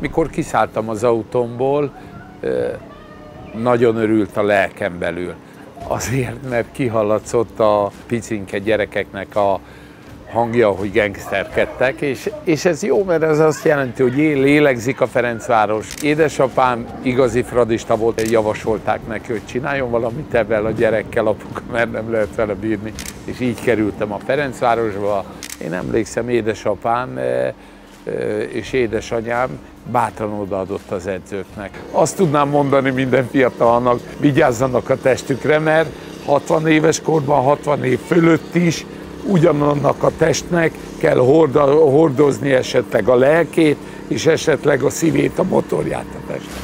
Mikor kiszálltam az autómból, nagyon örült a lelkem belül. Azért, mert kihallatszott a picinke gyerekeknek a hangja, hogy gangsterkedtek, és, és ez jó, mert ez azt jelenti, hogy lélegzik a Ferencváros. Édesapám igazi fradista volt, javasolták neki, hogy csináljon valamit ebben a gyerekkel, apuka, mert nem lehet vele bírni, és így kerültem a Ferencvárosba. Én emlékszem, édesapám és édesanyám bátran odaadott az edzőknek. Azt tudnám mondani minden fiatalnak, vigyázzanak a testükre, mert 60 éves korban, 60 év fölött is ugyanannak a testnek kell hordozni esetleg a lelkét, és esetleg a szívét, a motorját a testnek.